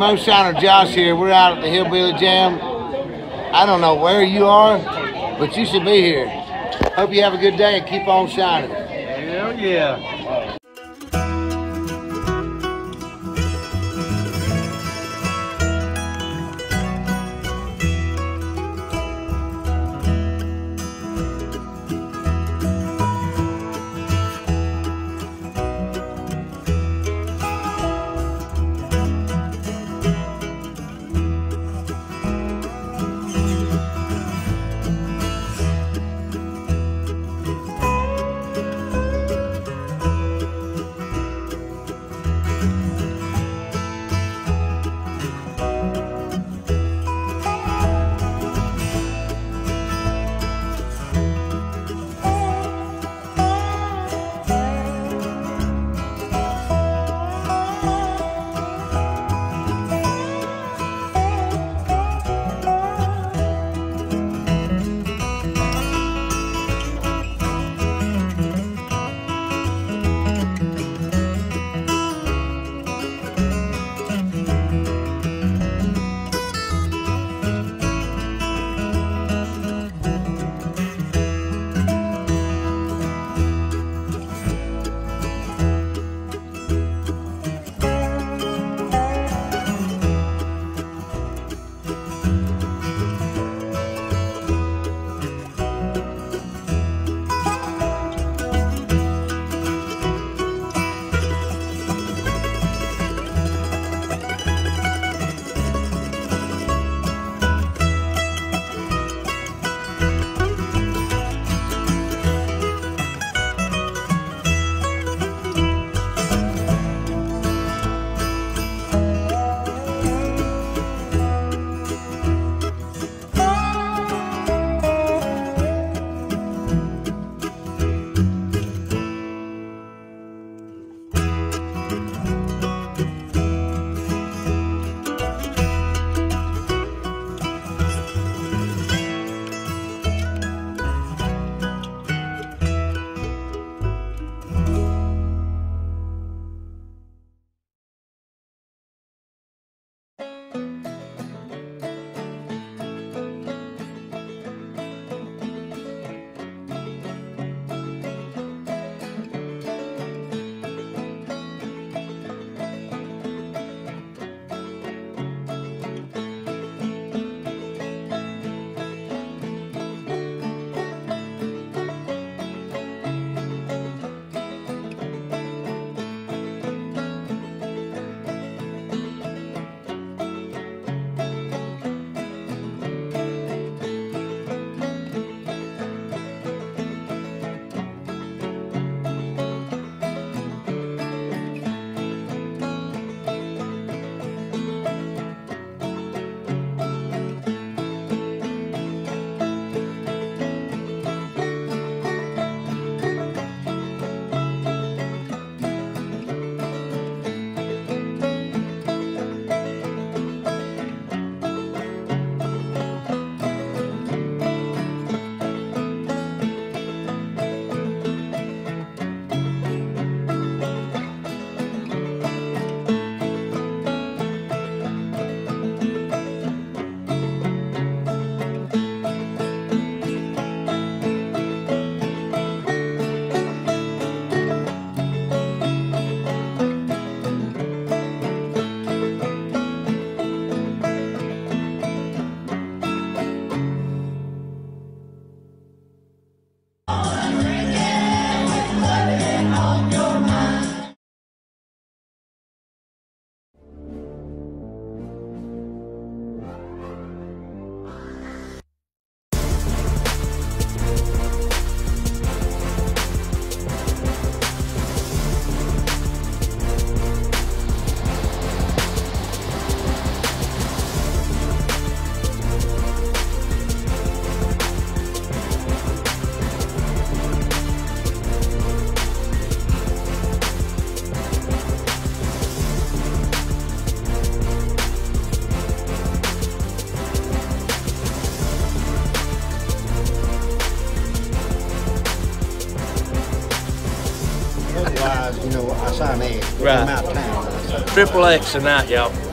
Moonshiner Josh here. We're out at the Hillbilly Jam. I don't know where you are, but you should be here. Hope you have a good day and keep on shining. Hell yeah. You know, I saw an egg. Right. I'm out of town. Triple X tonight, y'all.